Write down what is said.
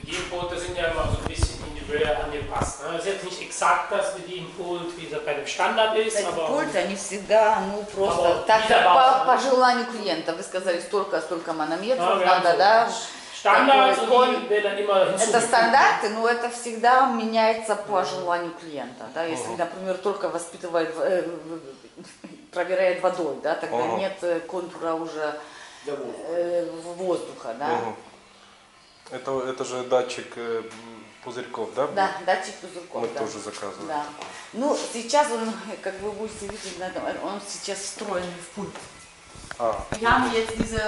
Bedienpulte sind ja immer so ein bisschen individuell angepasst. Ne? Es ist jetzt nicht exakt das Bedienpult, wie es bei dem Standard ist, Кстати, aber пульт, они всегда, ну, просто так, по, по желанию клиента. Вы сказали, столько, столько манометров haben надо, да? Immer Это стандарты, но это всегда меняется по желанию клиента. Да? Если, например, только воспитывает, э, проверяет водой, да, тогда Ага. нет э, контура уже э, воздуха. Да? Мгм. Это, это же датчик э, пузырьков, да? Да, датчик пузырьков. Мы да. тоже заказывали. Да. Ну, сейчас он, как вы будете видеть, на этом, он сейчас встроен в пульт. А, Wir haben jetzt diese